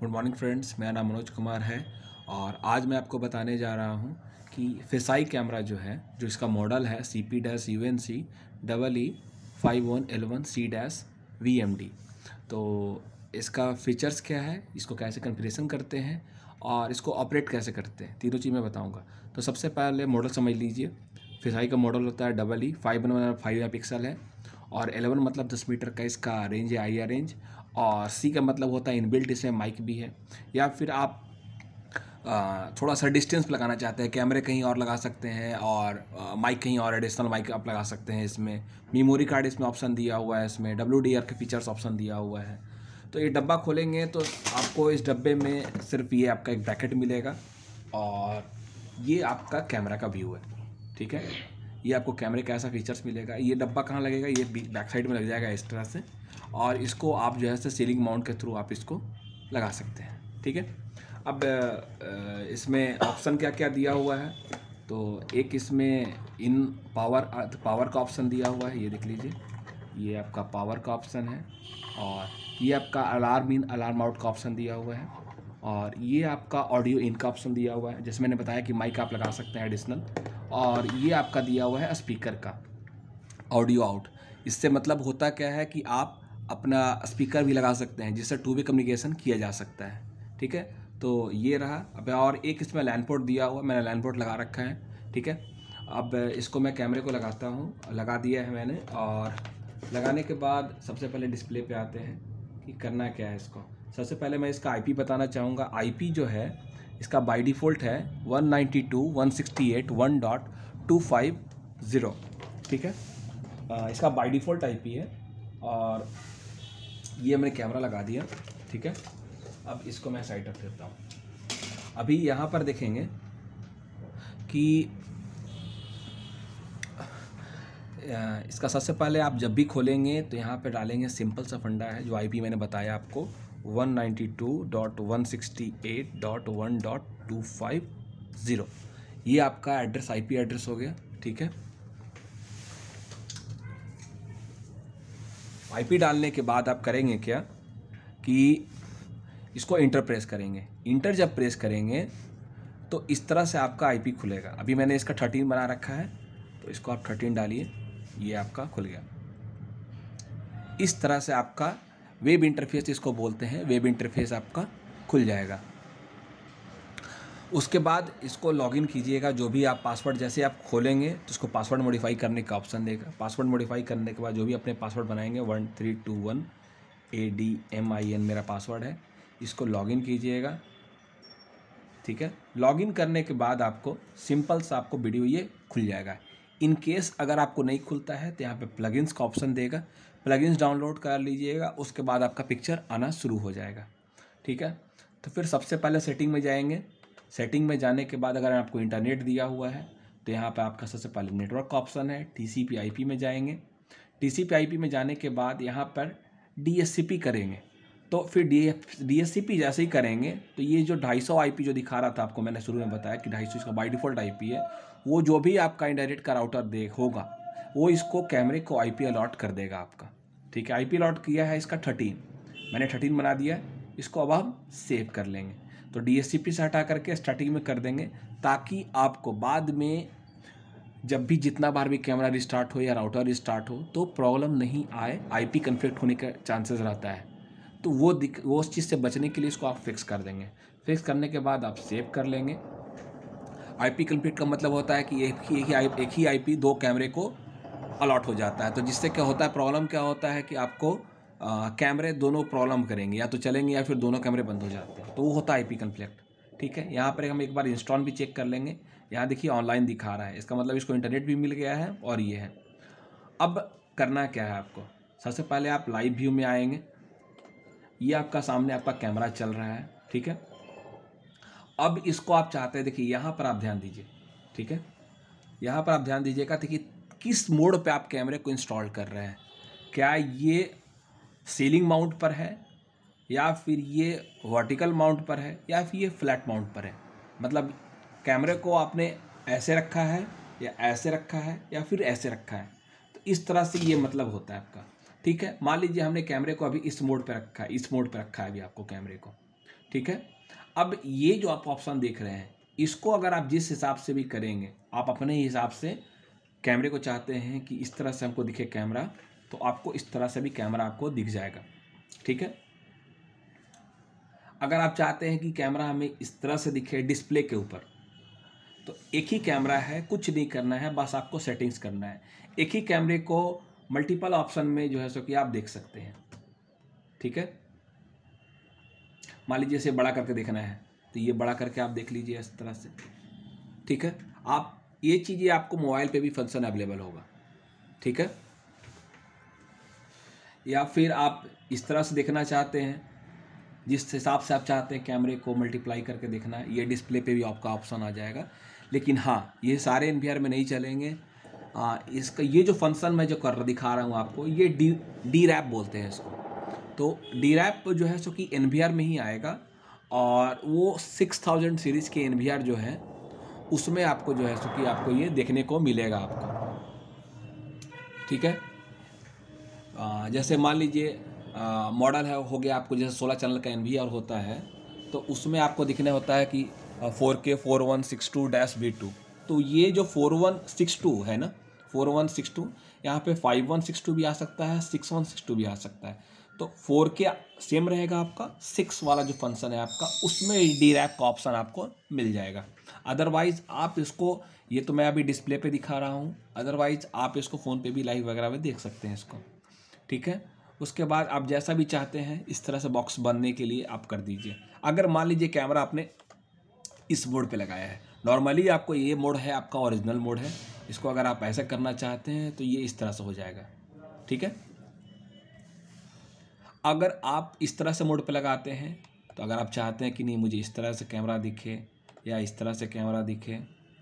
Good morning friends मेरा नाम मनोज कुमार है और आज मैं आपको बताने जा रहा हूँ कि फिसाई कैमरा जो है, जो इसका मॉडल है C P dash U N C double E five one eleven C dash V M D तो इसका फीचर्स क्या है, इसको कैसे कन्फिग्रेशन करते हैं और इसको ऑपरेट कैसे करते हैं, तीनों चीज़ मैं बताऊँगा। तो सबसे पहले मॉडल समझ लीजिए। फिसाई का मॉडल होता है double E five one five pixel है और एलेवन मतलब दस मीटर का इसका रेंज है आई रेंज और सी का मतलब होता है इनबिल्ट इसमें माइक भी है। या फिर आप थोड़ा सा डिस्टेंस लगाना चाहते हैं कैमरे कहीं और लगा सकते हैं और माइक कहीं और एडिशनल माइक आप लगा सकते हैं इसमें। मेमोरी कार्ड इसमें ऑप्शन दिया हुआ है इसमें डब्ल्यू डी आर के फीचर्स ऑप्शन दिया हुआ है। तो ये डब्बा खोलेंगे तो आपको इस डब्बे में सिर्फ़ ये आपका एक ब्रैकेट मिलेगा और ये आपका कैमरा का व्यू है, ठीक है? ये आपको कैमरे का ऐसा फीचर्स मिलेगा। ये डब्बा कहाँ लगेगा? ये बैक साइड में लग जाएगा इस तरह से। और इसको आप जो है से सीलिंग माउंट के थ्रू आप इसको लगा सकते हैं, ठीक है? अब इसमें ऑप्शन क्या क्या दिया हुआ है? तो एक इसमें इन पावर पावर का ऑप्शन दिया हुआ है, ये देख लीजिए। ये आपका पावर का ऑप्शन है और ये आपका अलार्म, इन अलार्म आउट का ऑप्शन दिया हुआ है और ये आपका ऑडियो इन का ऑप्शन दिया हुआ है, जैसे मैंने बताया कि माइक आप लगा सकते हैं एडिशनल और ये आपका दिया हुआ है स्पीकर का, ऑडियो आउट। इससे मतलब होता क्या है कि आप अपना स्पीकर भी लगा सकते हैं, जिससे टू वे कम्युनिकेशन किया जा सकता है। ठीक है? तो ये रहा। अब और एक इसमें लैंड पोर्ट दिया हुआ, मैंने लैंड पोर्ट लगा रखा है। ठीक है? अब इसको मैं कैमरे को लगाता हूँ। लगा दिया है मैंने और लगाने के बाद सबसे पहले डिस्प्ले पे आते हैं कि करना क्या है इसको। सबसे पहले मैं इसका आईपी बताना चाहूँगा। आईपी जो है, इसका बाय डिफ़ॉल्ट है 192.168 1 डॉट टू फाइव ज़ीरो ठीक है? इसका बाय डिफ़ॉल्ट आईपी है और ये मैंने कैमरा लगा दिया, ठीक है? अब इसको मैं साइड रख देता हूँ। अभी यहाँ पर देखेंगे कि इसका सबसे पहले आप जब भी खोलेंगे तो यहाँ पे डालेंगे सिंपल सा फंडा है, जो आईपी मैंने बताया आपको 192.168.1.250 ये आपका एड्रेस आईपी एड्रेस हो गया, ठीक है? आईपी डालने के बाद आप करेंगे क्या कि इसको इंटर प्रेस करेंगे। इंटर जब प्रेस करेंगे तो इस तरह से आपका आईपी खुलेगा। अभी मैंने इसका थर्टीन बना रखा है तो इसको आप थर्टीन डालिए, ये आपका खुल गया। इस तरह से आपका वेब इंटरफेस इसको बोलते हैं वेब इंटरफेस आपका खुल जाएगा। उसके बाद इसको लॉगिन कीजिएगा, जो भी आप पासवर्ड जैसे आप खोलेंगे तो उसको पासवर्ड मॉडिफाई करने का ऑप्शन देगा। पासवर्ड मॉडिफाई करने के बाद जो भी अपने पासवर्ड बनाएँगे one three two one A D M I N मेरा पासवर्ड है। इसको लॉगिन कीजिएगा, ठीक है? लॉगिन करने के बाद आपको सिंपल सा आपको वीडियो ये खुल जाएगा। इन केस अगर आपको नहीं खुलता है तो यहाँ पे प्लगइन्स का ऑप्शन देगा। प्लगइन्स डाउनलोड कर लीजिएगा, उसके बाद आपका पिक्चर आना शुरू हो जाएगा, ठीक है? तो फिर सबसे पहले सेटिंग में जाएँगे। सेटिंग में जाने के बाद अगर आपको इंटरनेट दिया हुआ है तो यहाँ पर आपका सबसे पहले नेटवर्क का ऑप्शन है T C P I P में जाएँगे। T C P I P में जाने के बाद यहाँ पर डी एस सी पी करेंगे। तो फिर डी डी जैसे ही करेंगे तो ये जो ढाई सौ आई पी जो दिखा रहा था आपको मैंने शुरू में बताया कि ढाई सौ इसका बाई डिफ़ॉल्ट आई पी है, वो जो भी आपका इंडायरेक्ट का राउटर देख होगा, वो इसको कैमरे को आई पी अलॉट कर देगा आपका। ठीक है आई पी अलॉट किया है इसका थर्टीन मैंने थर्टीन बना दिया इसको अब हम सेव कर लेंगे। तो डी एस सी हटा करके स्टार्टिंग में कर देंगे, ताकि आपको बाद में जब भी जितना बार भी कैमरा रिस्टार्ट हो या राउटर रिस्टार्ट हो तो प्रॉब्लम नहीं आए आईपी कन्फ्लिक्ट होने का चांसेस रहता है। तो वो दिक, वो उस चीज़ से बचने के लिए इसको आप फिक्स कर देंगे। फिक्स करने के बाद आप सेव कर लेंगे। आईपी कन्फ्लिक्ट का मतलब होता है कि एक ही एक ही आई एक ही आईपी दो कैमरे को अलॉट हो जाता है। तो जिससे क्या होता है प्रॉब्लम क्या होता है कि आपको कैमरे दोनों प्रॉब्लम करेंगे, या तो चलेंगे या फिर दोनों कैमरे बंद हो जाते हैं। तो वो होता है आईपी कन्फ्लिक्ट ठीक है? यहाँ पर हम एक बार इंस्टॉल भी चेक कर लेंगे। यहाँ देखिए ऑनलाइन दिखा रहा है। इसका मतलब इसको इंटरनेट भी मिल गया है और ये है। अब करना क्या है आपको? सबसे पहले आप लाइव व्यू में आएँगे। ये आपका सामने आपका कैमरा चल रहा है, ठीक है? अब इसको आप चाहते हैं, देखिए यहाँ पर आप ध्यान दीजिए, ठीक है? यहाँ पर आप ध्यान दीजिएगा, देखिए किस मोड पे आप कैमरे को इंस्टॉल कर रहे हैं। क्या ये सीलिंग माउंट पर है, या फिर ये वर्टिकल माउंट पर है, या फिर ये फ्लैट माउंट पर है। मतलब कैमरे को आपने ऐसे रखा है, या ऐसे रखा है, या फिर ऐसे रखा है। तो इस तरह से ये मतलब होता है आपका। ठीक है? मान लीजिए हमने कैमरे को अभी इस मोड पर रखा है, इस मोड पर रखा है अभी आपको कैमरे को। ठीक है? अब ये जो आप ऑप्शन देख रहे हैं, इसको अगर आप जिस हिसाब से भी करेंगे, आप अपने हिसाब से कैमरे को चाहते हैं कि इस तरह से हमको दिखे कैमरा तो आपको इस तरह से भी कैमरा आपको दिख जाएगा। ठीक है? अगर आप चाहते हैं कि कैमरा हमें इस तरह से दिखे डिस्प्ले के ऊपर तो एक ही कैमरा है, कुछ नहीं करना है, बस आपको सेटिंग्स करना है। एक ही कैमरे को मल्टीपल ऑप्शन में जो है सो कि आप देख सकते हैं। ठीक है? मान लीजिए इसे बड़ा करके देखना है तो ये बड़ा करके आप देख लीजिए इस तरह से। ठीक है? आप, ये चीज़ें आपको मोबाइल पे भी फ़ंक्शन अवेलेबल होगा। ठीक है? या फिर आप इस तरह से देखना चाहते हैं जिस हिसाब से आप चाहते हैं कैमरे को मल्टीप्लाई करके देखना ये डिस्प्ले पे भी आपका ऑप्शन आ जाएगा। लेकिन हाँ ये सारे एन में नहीं चलेंगे। आ, इसका ये जो फ़ंक्शन मैं जो कर दिखा रहा हूँ आपको ये डी डी रैप बोलते हैं इसको। तो डी रैप जो है सो कि एन में ही आएगा और वो सिक्स थाउज़ेंड सीरीज़ के एनवीआर जो है उसमें आपको जो है सो कि आपको ये देखने को मिलेगा आपका। ठीक है? जैसे मान लीजिए मॉडल है, हो गया आपको जैसे सोलह चैनल का एन होता है तो उसमें आपको दिखने होता है कि four K four one six two dash B two तो ये जो फोर वन सिक्स टू है ना फोर वन सिक्स टू यहाँ पे फाइव वन सिक्स टू भी आ सकता है सिक्स वन सिक्स टू भी आ सकता है। तो फोर के सेम रहेगा आपका सिक्स वाला जो फ़ंक्शन है आपका, उसमें डी रैप का ऑप्शन आपको मिल जाएगा। अदरवाइज़ आप इसको, ये तो मैं अभी डिस्प्ले पे दिखा रहा हूँ अदरवाइज़ आप इसको फ़ोन पे भी लाइव वगैरह में देख सकते हैं इसको। ठीक है? उसके बाद आप जैसा भी चाहते हैं, इस तरह से बॉक्स बनने के लिए आप कर दीजिए। अगर मान लीजिए कैमरा आपने इस मोड पे लगाया है। नॉर्मली आपको ये मोड है, आपका ओरिजिनल मोड है। इसको अगर आप ऐसा करना चाहते हैं तो ये इस तरह से हो जाएगा। ठीक है? अगर आप इस तरह से मोड पे लगाते हैं तो अगर आप चाहते हैं कि नहीं, मुझे इस तरह से कैमरा दिखे, या इस तरह से कैमरा दिखे,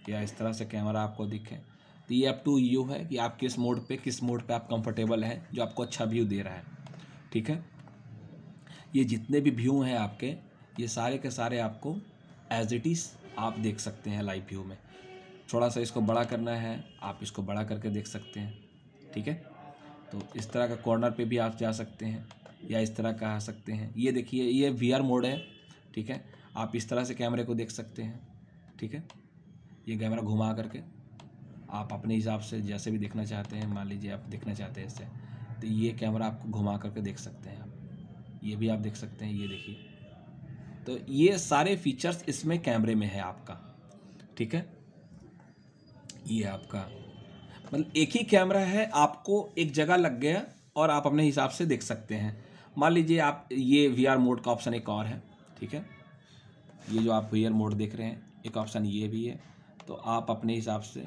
या इस तरह से कैमरा आपको दिखे तो ये अप टू यू है कि आप किस मोड पे, किस मोड पे आप कंफर्टेबल हैं, जो आपको अच्छा व्यू दे रहा है। ठीक है? ये जितने भी व्यू हैं आपके, ये सारे के सारे आपको एज इट इज़ आप देख सकते हैं लाइव व्यू में। थोड़ा सा इसको बड़ा करना है, आप इसको बड़ा करके देख सकते हैं। ठीक है? तो इस तरह का कॉर्नर पे भी आप जा सकते हैं, या इस तरह का आ सकते हैं। ये देखिए, ये VR मोड है। ठीक है? आप इस तरह से कैमरे को देख सकते हैं। ठीक है? ये कैमरा घुमा करके आप अपने हिसाब से जैसे भी देखना चाहते हैं, मान लीजिए आप देखना चाहते हैं इससे तो ये कैमरा आपको घुमा करके देख सकते हैं आप। ये भी आप देख सकते हैं, ये देखिए। तो ये सारे फीचर्स इसमें कैमरे में है आपका, ठीक है? ये आपका मतलब एक ही कैमरा है, आपको एक जगह लग गया और आप अपने हिसाब से देख सकते हैं। मान लीजिए आप, ये VR मोड का ऑप्शन एक और है, ठीक है? ये जो आप VR मोड देख रहे हैं, एक ऑप्शन ये भी है। तो आप अपने हिसाब से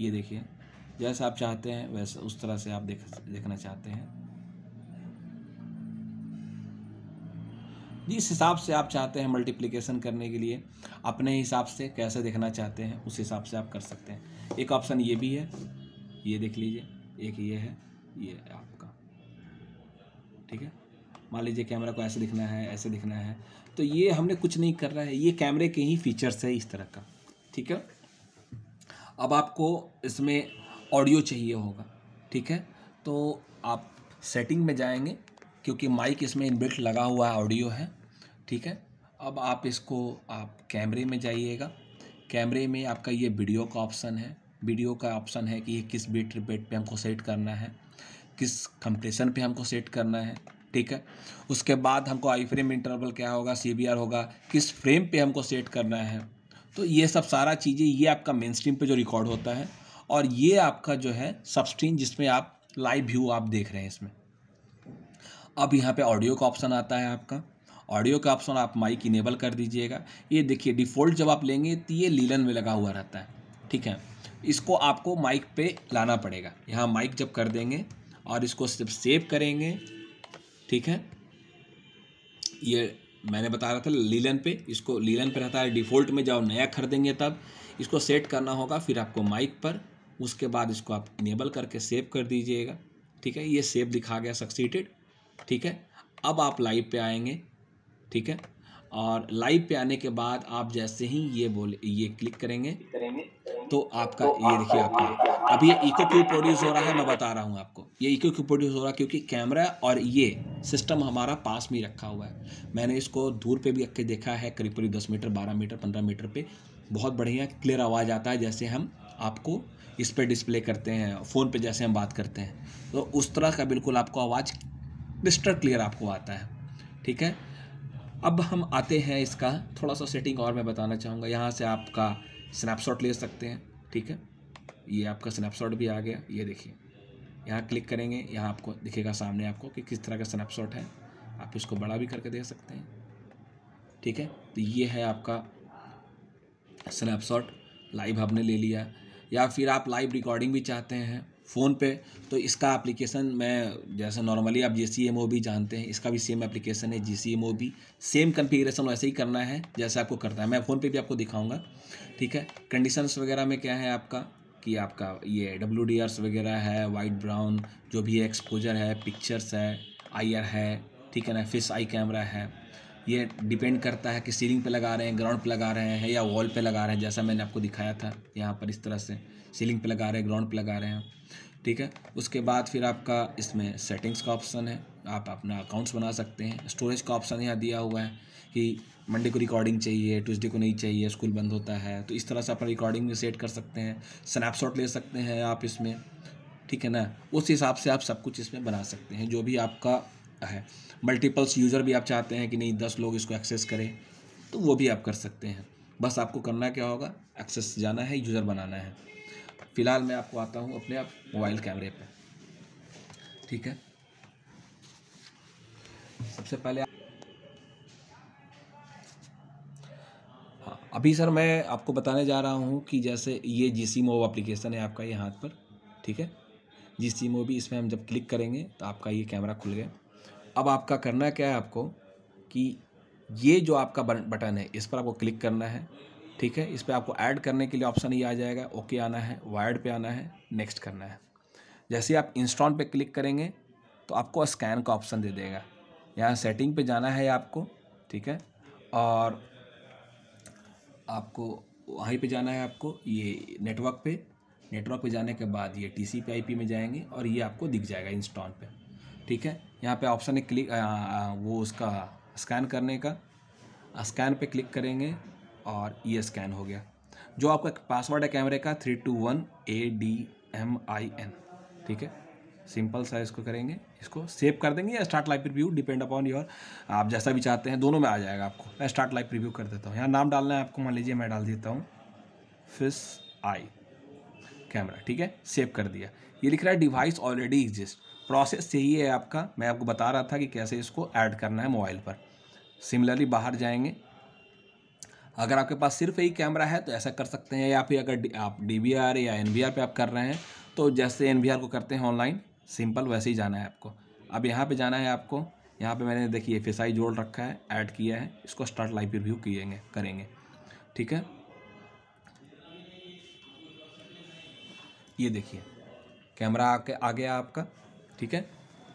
ये देखिए, जैसा आप चाहते हैं, वैसे उस तरह से आप देख, देखना चाहते हैं। जिस हिसाब से आप चाहते हैं मल्टीप्लिकेशन करने के लिए, अपने हिसाब से कैसे देखना चाहते हैं, उस हिसाब से आप कर सकते हैं। एक ऑप्शन ये भी है, ये देख लीजिए, एक ये है ये है आपका। ठीक है? मान लीजिए कैमरा को ऐसे दिखना है, ऐसे दिखना है। तो ये हमने कुछ नहीं कर रहा है, ये कैमरे के ही फीचर्स है इस तरह का। ठीक है? अब आपको इसमें ऑडियो चाहिए होगा, ठीक है? तो आप सेटिंग में जाएँगे, क्योंकि माइक इसमें इनबिल्ट लगा हुआ है ऑडियो है, ठीक है? अब आप इसको, आप कैमरे में जाइएगा। कैमरे में आपका ये वीडियो का ऑप्शन है। वीडियो का ऑप्शन है कि ये किस बीट रिपेट पे हमको सेट करना है, किस कंप्रेशन पे हमको सेट करना है, ठीक है? उसके बाद हमको आई फ्रेम इंटरवल क्या होगा सीबीआर होगा, किस फ्रेम पे हमको सेट करना है। तो ये सब सारा चीज़ें, ये आपका मेन स्ट्रीम पर जो रिकॉर्ड होता है और ये आपका जो है सब स्ट्रीम जिसमें आप लाइव व्यू आप देख रहे हैं इसमें। अब यहाँ पे ऑडियो का ऑप्शन आता है आपका। ऑडियो का ऑप्शन आप माइक इनेबल कर दीजिएगा। ये देखिए डिफ़ॉल्ट जब आप लेंगे तो ये लीलन में लगा हुआ रहता है, ठीक है? इसको आपको माइक पे लाना पड़ेगा। यहाँ माइक जब कर देंगे और इसको सिर्फ़ सेव करेंगे, ठीक है? ये मैंने बता रहा था लीलन पे, इसको लीलन पे रहता है, डिफ़ॉल्ट में जाओ, नया खरीदेंगे तब, इसको सेट करना होगा, फिर आपको माइक पर, उसके बाद इसको आप इनेबल करके सेव कर दीजिएगा, ठीक है? ये सेव दिखा गया सक्सीटेड, ठीक है? अब आप लाइव पे आएँगे, ठीक है? और लाइव पे आने के बाद आप जैसे ही ये बोले, ये क्लिक करेंगे। तो आपका ये देखिए आपका अब ये इको क्यों प्रोड्यूस हो रहा है मैं बता रहा हूँ आपको। ये इको क्यों प्रोड्यूस हो रहा है? क्योंकि कैमरा और ये सिस्टम हमारा पास में रखा हुआ है। मैंने इसको दूर पे भी रख के देखा है करीब करीब दस मीटर बारह मीटर पंद्रह मीटर पे। बहुत बढ़िया क्लियर आवाज़ आता है जैसे हम आपको इस पर डिस्प्ले करते हैं फ़ोन पे जैसे हम बात करते हैं। तो उस तरह का बिल्कुल आपको आवाज़ क्रिस्टल क्लियर आपको आता है। ठीक है? अब हम आते हैं इसका थोड़ा सा सेटिंग और मैं बताना चाहूँगा। यहाँ से आपका स्नैपशॉट ले सकते हैं, ठीक है? ये आपका स्नैपशॉट भी आ गया, ये देखिए। यहाँ क्लिक करेंगे, यहाँ आपको दिखेगा सामने आपको कि किस तरह का स्नैपशॉट है। आप इसको बड़ा भी करके दे सकते हैं, ठीक है? तो ये है आपका स्नैपशॉट, लाइव हमने ले लिया। या फिर आप लाइव रिकॉर्डिंग भी चाहते हैं फ़ोन पे तो इसका एप्लीकेशन मैं जैसे नॉर्मली आप जी सी एम ओ भी जानते हैं, इसका भी सेम एप्लीकेशन है जी सी एम ओ भी सेम कन्फिग्रेशन वैसे ही करना है, जैसे आपको करता है। मैं फ़ोन पे भी आपको दिखाऊँगा, ठीक है? कंडीशंस वगैरह में क्या है आपका? कि आपका ये डब्ल्यू डी आर्स वगैरह है वाइट ब्राउन जो भी एक्सपोजर है पिक्चर्स है आई आर है, ठीक है ना? फ़िश आई कैमरा है। ये डिपेंड करता है कि सीलिंग पे लगा रहे हैं, ग्राउंड पे लगा रहे हैं या वॉल पे लगा रहे हैं, जैसा मैंने आपको दिखाया था यहाँ पर इस तरह से। सीलिंग पे लगा रहे हैं, ग्राउंड पे लगा रहे हैं। ठीक है? उसके बाद फिर आपका इसमें सेटिंग्स का ऑप्शन है। आप अपना अकाउंट्स बना सकते हैं। स्टोरेज का ऑप्शन यहाँ दिया हुआ है कि मंडे को रिकॉर्डिंग चाहिए, ट्यूसडे को नहीं चाहिए, स्कूल बंद होता है। तो इस तरह से अपना रिकॉर्डिंग भी सेट कर सकते हैं। स्नैपशॉट ले सकते हैं आप इसमें। ठीक है ना? उस हिसाब से आप सब कुछ इसमें बना सकते हैं। जो भी आपका है। मल्टीपल्स यूज़र भी आप चाहते हैं कि नहीं, दस लोग इसको एक्सेस करें तो वो भी आप कर सकते हैं। बस आपको करना क्या होगा एक्सेस जाना है यूज़र बनाना है। फ़िलहाल मैं आपको आता हूँ अपने आप मोबाइल कैमरे पर ठीक है? सबसे पहले हाँ अभी सर मैं आपको बताने जा रहा हूँ कि जैसे ये जी सी मोव अप्लीकेशन है आपका ये हाथ पर। ठीक है? जी सी मोव भी इसमें हम जब क्लिक करेंगे तो आपका ये कैमरा खुल गया। अब आपका करना क्या है आपको कि ये जो आपका बटन है, इस पर आपको क्लिक करना है, ठीक है? इस पर आपको ऐड करने के लिए ऑप्शन ये आ जाएगा, ओके आना है, वायर्ड पे आना है, नेक्स्ट करना है। जैसे आप इंस्टॉल पे क्लिक करेंगे तो आपको स्कैन का ऑप्शन दे देगा। यहाँ सेटिंग पे जाना है आपको, ठीक है? और आपको वहीं पे जाना है आपको, ये नेटवर्क पे। नेटवर्क पे जाने के बाद ये टी सी में जाएँगे और ये आपको दिख जाएगा इंस्टॉल पे। ठीक है? यहाँ पे ऑप्शन है क्लिक वो उसका स्कैन करने का। स्कैन पे क्लिक करेंगे और ये स्कैन हो गया। जो आपका पासवर्ड है कैमरे का three two one A D M I N ठीक है? सिंपल सा इसको करेंगे। इसको सेव कर देंगे या start live review depend upon your आप जैसा भी चाहते हैं, दोनों में आ जाएगा आपको। मैं स्टार्ट लाइव रिव्यू कर देता हूँ। यहाँ नाम डालना है आपको, मान लीजिए मैं डाल देता हूँ। फिस आई कैमरा ठीक है? सेव कर दिया। ये लिख रहा है डिवाइस ऑलरेडी एग्जिस्ट प्रोसेस यही है आपका। मैं आपको बता रहा था कि कैसे इसको ऐड करना है मोबाइल पर। सिमिलरली बाहर जाएँगे। अगर आपके पास सिर्फ़ यही कैमरा है तो ऐसा कर सकते हैं या फिर अगर आप डी या एन पे आप कर रहे हैं तो जैसे एन को करते हैं ऑनलाइन, सिंपल वैसे ही जाना है आपको। अब यहाँ पे जाना है आपको। यहाँ पे मैंने देखिए एफ़ जोड़ रखा है, ऐड किया है। इसको स्टार्ट लाइव रिव्यू किएँगे, करेंगे। ठीक है? ये देखिए, कैमरा आके, आ गया आपका। ठीक है?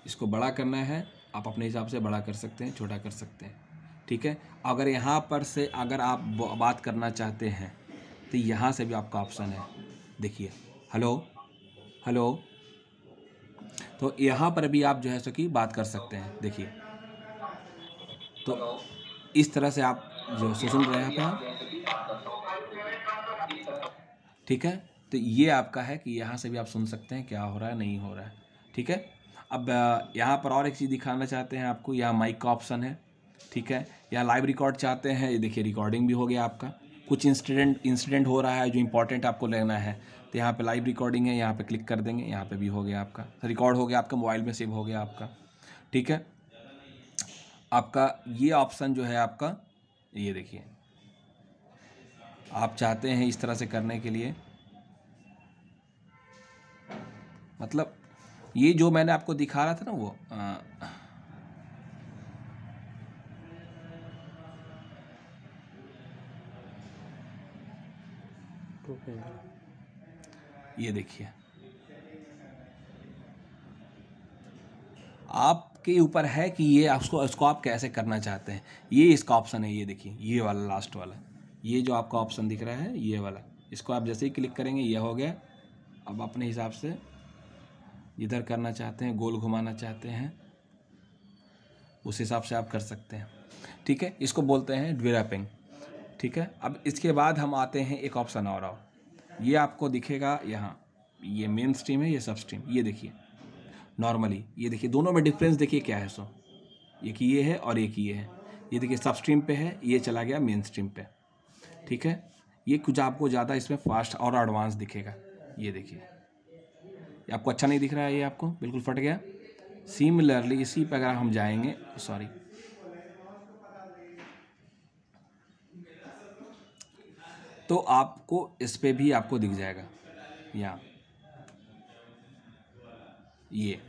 इसको बड़ा करना है आप अपने हिसाब से बड़ा कर सकते हैं छोटा कर सकते हैं। ठीक है? अगर यहाँ पर से अगर आप बात करना चाहते हैं तो यहाँ से भी आपका ऑप्शन है। देखिए हेलो? हेलो? तो यहाँ पर भी आप जो है सो कि बात कर सकते हैं। देखिए। तो इस तरह से आप जो है सुन रहे हैं यहाँ पे ठीक है? तो ये आपका है कि यहाँ से भी आप सुन सकते हैं क्या हो रहा है नहीं हो रहा है। ठीक है? अब यहाँ पर और एक चीज़ दिखाना चाहते हैं आपको, यहाँ माइक का ऑप्शन है, ठीक है? या लाइव रिकॉर्ड चाहते हैं, ये देखिए रिकॉर्डिंग भी हो गया आपका। कुछ इंसिडेंट इंसिडेंट हो रहा है जो इंपॉर्टेंट आपको लेना है तो यहाँ पे लाइव रिकॉर्डिंग है, यहाँ पे क्लिक कर देंगे, यहाँ पे भी हो गया आपका। रिकॉर्ड हो गया आपका मोबाइल में सेव हो गया आपका, ठीक है? आपका ये ऑप्शन जो है आपका, ये देखिए। आप चाहते हैं इस तरह से करने के लिए मतलब ये जो मैंने आपको दिखा रहा था ना वो आ, ये देखिए। आपके ऊपर है कि ये उसको इसको आप कैसे करना चाहते हैं? ये इसका ऑप्शन है ये देखिए ये वाला लास्ट वाला। ये जो आपका ऑप्शन दिख रहा है ये वाला। इसको आप जैसे ही क्लिक करेंगे ये हो गया। अब अपने हिसाब से इधर करना चाहते हैं, गोल घुमाना चाहते हैं, उस हिसाब से आप कर सकते हैं। ठीक है? इसको बोलते हैं ड्वेरापिंग ठीक है? अब इसके बाद हम आते हैं एक ऑप्शन और आओ। ये आपको दिखेगा यहाँ। ये मेन स्ट्रीम है, ये सब स्ट्रीम ये देखिए। नॉर्मली ये देखिए, दोनों में डिफरेंस देखिए क्या है सो। एक ये है और एक ये है। ये देखिए सब स्ट्रीम पे है, ये चला गया मेन स्ट्रीम पे। ठीक है? ये कुछ आपको ज़्यादा इसमें फास्ट और एडवांस दिखेगा। ये देखिए। ये आपको अच्छा नहीं दिख रहा है, ये आपको बिल्कुल फट गया। सिमिलरली इसी पर अगर हम जाएँगे सॉरी तो आपको इस पे भी आपको दिख जाएगा। यहाँ ये।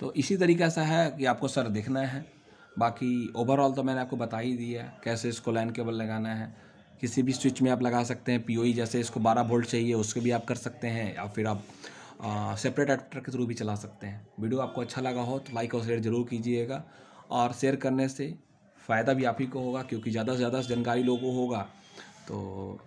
तो इसी तरीका से है कि आपको सर देखना है। बाकी ओवरऑल तो मैंने आपको बता ही दिया कैसे इसको लाइन केबल लगाना है। किसी भी स्विच में आप लगा सकते हैं पीओई e जैसे इसको 12 वोल्ट चाहिए, उसको भी आप कर सकते हैं, या फिर आप सेपरेट एडाप्टर के थ्रू भी चला सकते हैं। वीडियो आपको अच्छा लगा हो तो लाइक और शेयर ज़रूर कीजिएगा और शेयर करने से फ़ायदा भी आप ही को होगा, क्योंकि ज़्यादा से ज़्यादा जानकारी लोगों को होगा। तो